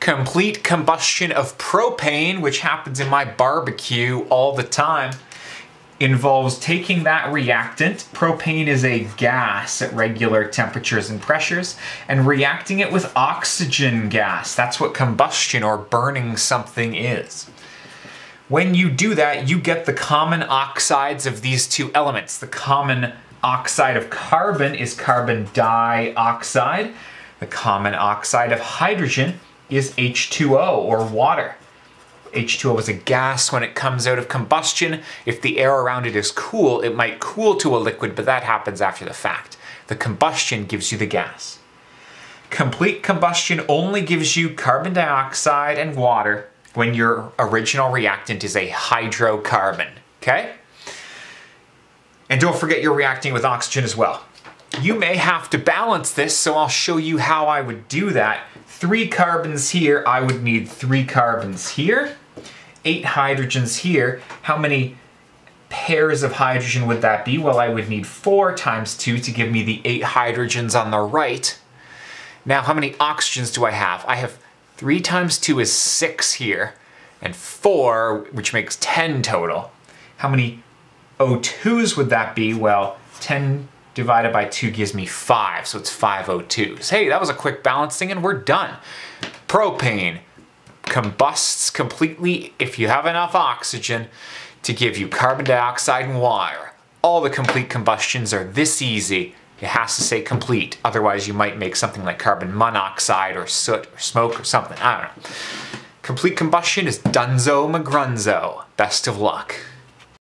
Complete combustion of propane, which happens in my barbecue all the time, involves taking that reactant, propane is a gas at regular temperatures and pressures, and reacting it with oxygen gas. That's what combustion or burning something is. When you do that, you get the common oxides of these two elements. The common oxide of carbon is carbon dioxide. The common oxide of hydrogen is H2O or water. H2O is a gas when it comes out of combustion. If the air around it is cool, it might cool to a liquid, but that happens after the fact. The combustion gives you the gas. Complete combustion only gives you carbon dioxide and water when your original reactant is a hydrocarbon, okay? And don't forget you're reacting with oxygen as well. You may have to balance this, so I'll show you how I would do that. Three carbons here, I would need three carbons here. Eight hydrogens here. How many pairs of hydrogen would that be? Well, I would need four times two to give me the eight hydrogens on the right. Now, how many oxygens do I have? I have three times two is six here, and four, which makes 10 total. How many O2s would that be? Well, 10 divided by 2 gives me 5, so it's 5 O2s. Hey, that was a quick balancing and we're done. Propane combusts completely if you have enough oxygen to give you carbon dioxide and water. All the complete combustions are this easy. It has to say complete, otherwise you might make something like carbon monoxide or soot or smoke or something, I don't know. Complete combustion is Dunzo McGrunzo. Best of luck.